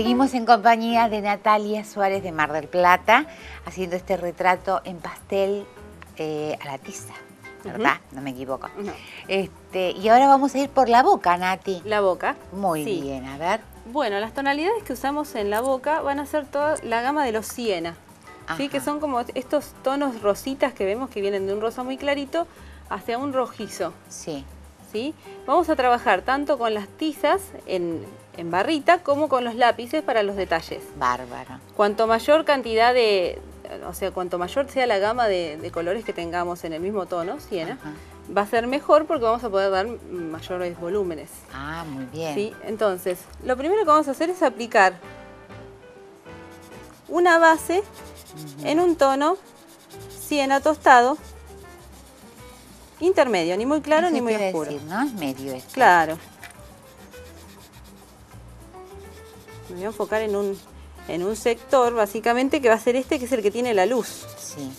Seguimos en compañía de Natalia Suárez de Mar del Plata, haciendo este retrato en pastel eh, a la tiza, ¿verdad? No me equivoco. Este, y ahora vamos a ir por la boca, Nati. La boca. Muy bien, a ver. Bueno, las tonalidades que usamos en la boca van a ser toda la gama de los siena, ¿sí? que son como estos tonos rositas que vemos que vienen de un rosa muy clarito hacia un rojizo. Sí. ¿Sí? Vamos a trabajar tanto con las tizas en, barrita como con los lápices para los detalles. Bárbaro. Cuanto mayor cantidad de, o sea, cuanto mayor sea la gama de, colores que tengamos en el mismo tono, siena, va a ser mejor porque vamos a poder dar mayores volúmenes. Ah, muy bien. ¿Sí? Entonces, lo primero que vamos a hacer es aplicar una base en un tono siena tostado intermedio, ni muy claro ni muy oscuro. ¿no? Es medio esto. Claro. Me voy a enfocar en un, en un sector, básicamente, que va a ser este, que es el que tiene la luz. Sí.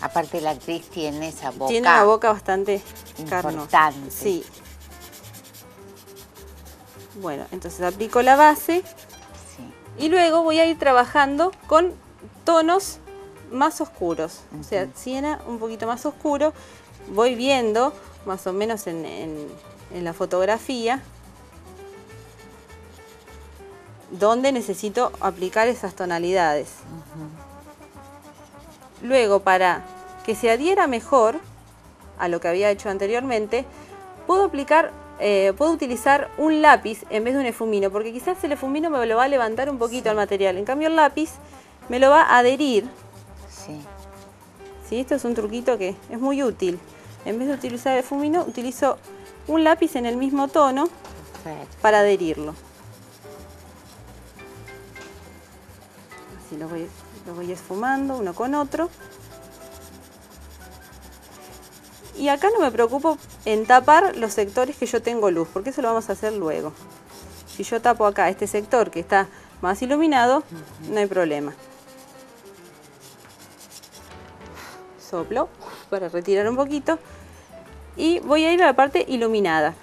Aparte la actriz tiene esa boca. Tiene una boca bastante carnosa. Sí. Bueno, entonces aplico la base. Sí. Y luego voy a ir trabajando con tonos más oscuros. O sea, siena un poquito más oscuro voy viendo más o menos en, la fotografía dónde necesito aplicar esas tonalidades. Luego, para que se adhiera mejor a lo que había hecho anteriormente, puedo aplicar, eh, puedo utilizar un lápiz en vez de un efumino, porque quizás el efumino me lo va a levantar un poquito al material. En cambio, el lápiz me lo va a adherir. Sí. ¿Sí? Esto es un truquito que es muy útil. En vez de utilizar el fumino, utilizo un lápiz en el mismo tono para adherirlo. Así lo voy, lo voy esfumando uno con otro. Y acá no me preocupo en tapar los sectores que yo tengo luz, porque eso lo vamos a hacer luego. Si yo tapo acá este sector que está más iluminado, no hay problema. Soplo para retirar un poquito. Y voy a ir a la parte iluminada.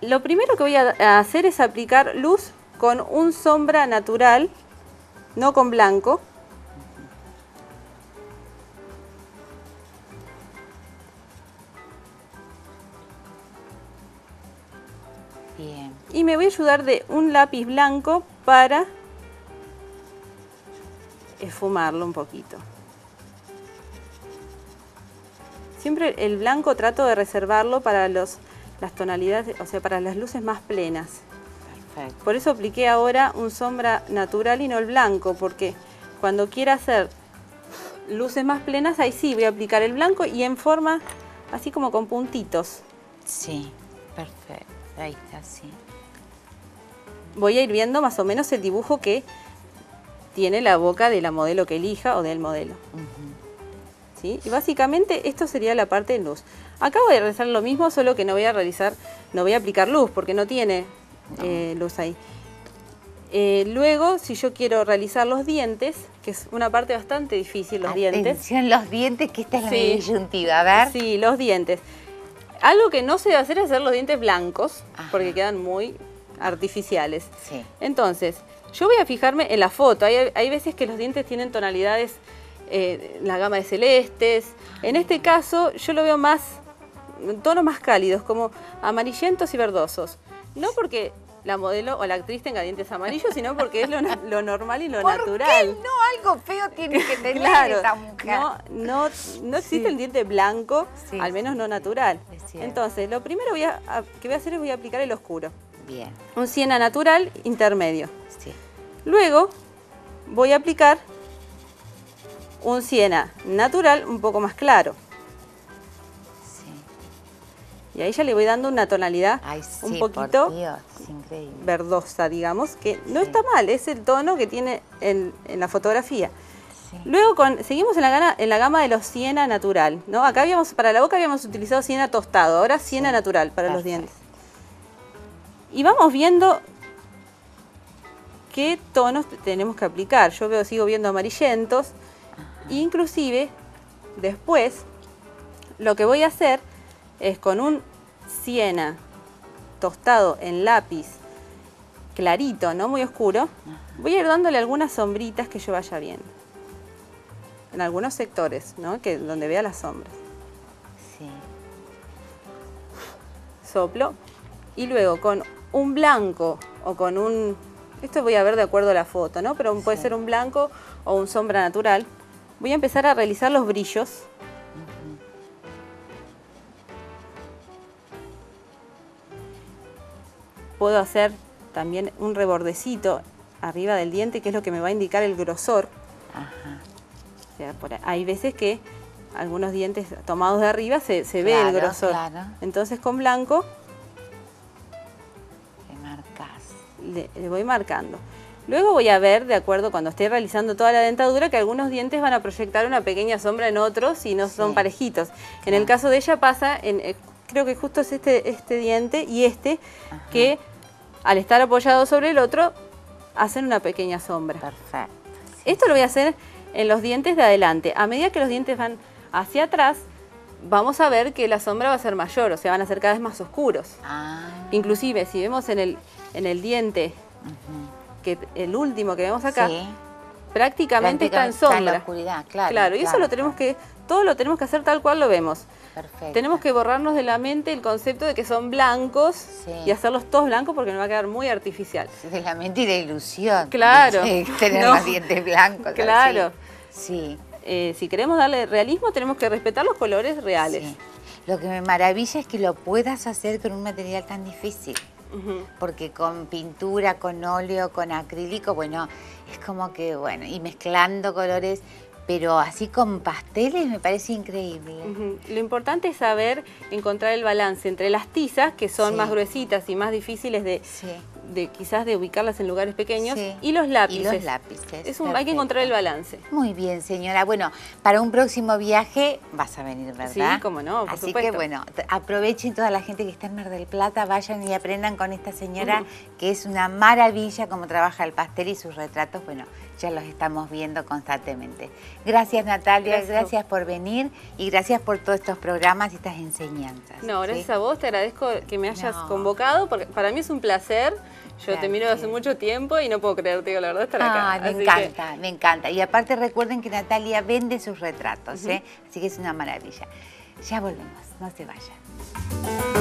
Lo primero que voy a hacer es aplicar luz con un sombra natural, no con blanco. Bien. Y me voy a ayudar de un lápiz blanco para esfumarlo un poquito. Siempre el blanco trato de reservarlo para los, las tonalidades, o sea, para las luces más plenas. Perfecto. Por eso apliqué ahora un sombra natural y no el blanco, porque cuando quiera hacer luces más plenas, ahí sí voy a aplicar el blanco y en forma así como con puntitos. Sí, perfecto. Ahí está, sí. Voy a ir viendo más o menos el dibujo que tiene la boca de la modelo que elija o del modelo. Y básicamente esto sería la parte de luz. Acá voy a realizar lo mismo, solo que no voy a realizar, no voy a aplicar luz porque no tiene eh, luz ahí. Eh, luego, si yo quiero realizar los dientes, que es una parte bastante difícil, los dientes. Atención, los dientes, que esta es la disyuntiva, a ver. Sí, los dientes. Algo que no se debe hacer es hacer los dientes blancos, porque quedan muy artificiales. Sí. Entonces, yo voy a fijarme en la foto. Hay, hay veces que los dientes tienen tonalidades eh, la gama de celestes. En este caso yo lo veo más, tonos más cálidos, como amarillentos y verdosos. No porque la modelo o la actriz tenga dientes amarillos, sino porque es lo, normal y lo natural. no? Algo feo tiene que tener esta mujer. No, no, existe el diente blanco, al menos no natural. Entonces, lo primero voy a, que voy a hacer es voy a aplicar el oscuro. Bien. Un siena natural intermedio. Luego voy a aplicar un siena natural un poco más claro. Y ahí ya le voy dando una tonalidad un poquito verdosa, digamos, que no está mal, es el tono que tiene en, la fotografía. Luego con, seguimos en la, gama, en la gama de los siena natural, ¿no? Acá habíamos, para la boca habíamos utilizado siena tostado, ahora siena natural para los dientes. Y vamos viendo qué tonos tenemos que aplicar. Yo veo, sigo viendo amarillentos, Inclusive, después, lo que voy a hacer es con un siena tostado en lápiz clarito, no muy oscuro, voy a ir dándole algunas sombritas que yo vaya viendo. En algunos sectores, ¿no? Que, donde vea las sombras. Sí. Soplo. Y luego con un blanco o con un... Esto voy a ver de acuerdo a la foto, ¿no? Pero puede ser un blanco o un sombra natural. Voy a empezar a realizar los brillos. Puedo hacer también un rebordecito arriba del diente, que es lo que me va a indicar el grosor. hay veces que algunos dientes tomados de arriba se, ve el grosor. Entonces con blanco le, le, voy marcando. Luego voy a ver, de acuerdo, cuando esté realizando toda la dentadura, que algunos dientes van a proyectar una pequeña sombra en otros y no son parejitos. En el caso de ella pasa, en, eh, creo que justo es este, este diente y este, que al estar apoyado sobre el otro, hacen una pequeña sombra. Perfecto. Esto lo voy a hacer en los dientes de adelante. A medida que los dientes van hacia atrás, vamos a ver que la sombra va a ser mayor, o sea, van a ser cada vez más oscuros. Ah. Inclusive, si vemos en el, en el diente, que el último que vemos acá, prácticamente, está en sombra. Está en la oscuridad, claro. Claro, y eso lo tenemos que, todo lo tenemos que hacer tal cual lo vemos. Perfecto. Tenemos que borrarnos de la mente el concepto de que son blancos y hacerlos todos blancos porque nos va a quedar muy artificial. De la mente y la ilusión. Claro. tener los dientes blancos. Claro. Sí. Eh, si queremos darle realismo, tenemos que respetar los colores reales. Lo que me maravilla es que lo puedas hacer con un material tan difícil. Porque con pintura, con óleo, con acrílico, bueno, es como que, bueno, y mezclando colores, pero así con pasteles me parece increíble. Lo importante es saber encontrar el balance entre las tizas, que son más gruesitas y más difíciles de, de quizás de ubicarlas en lugares pequeños, y los lápices. Y los lápices. hay que encontrar el balance. Muy bien, señora. Bueno, para un próximo viaje vas a venir, ¿verdad? Sí, como no, por Así que bueno, aprovechen toda la gente que está en Mar del Plata, vayan y aprendan con esta señora, que es una maravilla cómo trabaja el pastel y sus retratos, bueno, ya los estamos viendo constantemente. Gracias Natalia, gracias, por venir y gracias por todos estos programas y estas enseñanzas. No, gracias a vos, te agradezco que me hayas convocado, porque para mí es un placer. Yo te miro hace mucho tiempo y no puedo creerte, la verdad, estar acá. me encanta, me encanta. Y aparte recuerden que Natalia vende sus retratos, ¿eh? así que es una maravilla. Ya volvemos, no se vayan.